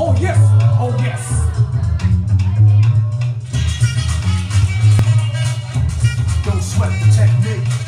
Oh yes, oh yes. Don't sweat the technique.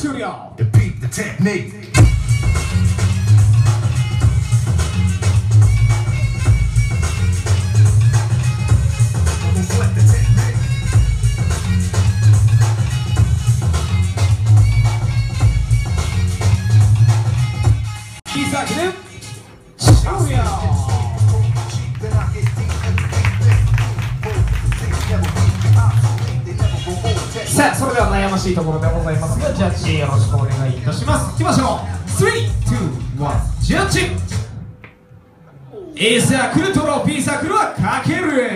show y'all the beat, the technique. She's like, oh. 悩ましいところでございます。がジャッジよろしくお願いいたします。いきましょう。321ジャッジ。A サークルとロ P サークルはかける。